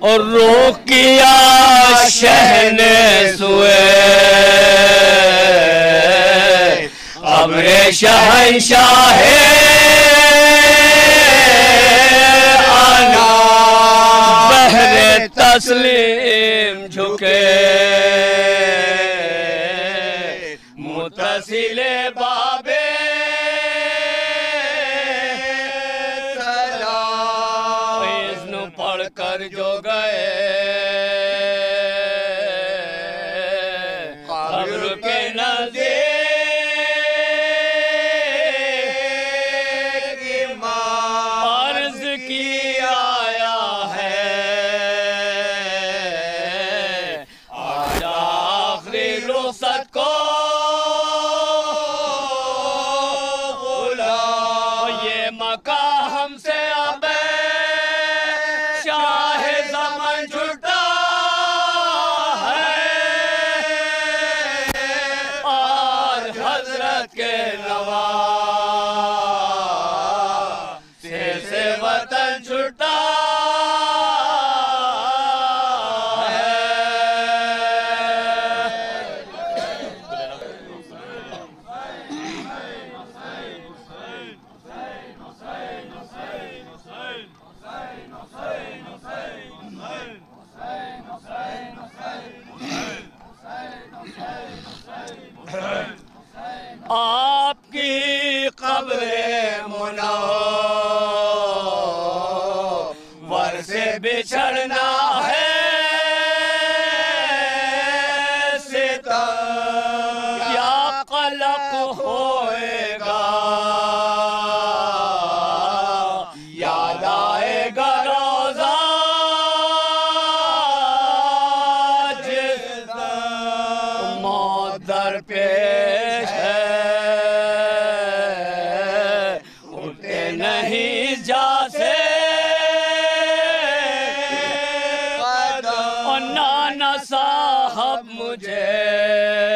اور روکیا شہن سوئے۔ امر شہنشاہ آنا۔ بہر تسلیم جھکے۔ پڑھ کر جو گئے۔ درپیش ہے۔ اٹھے نہیں جا سے۔ قدم۔ اور نانا صاحب مجھے۔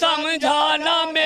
سمجھانا میں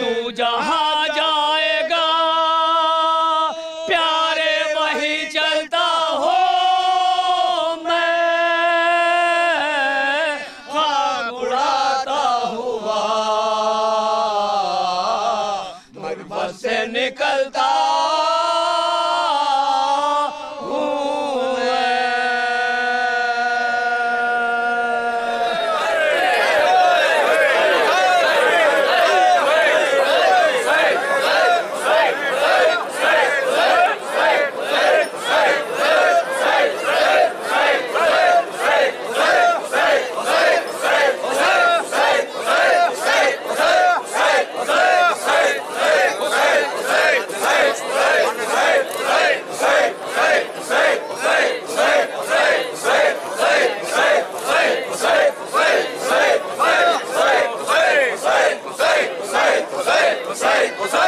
تو جہاں جائے گا، پیارے وہی چلتا ہو میں، خاک اڑاتا ہوا مغفر سے نکلتا 歳5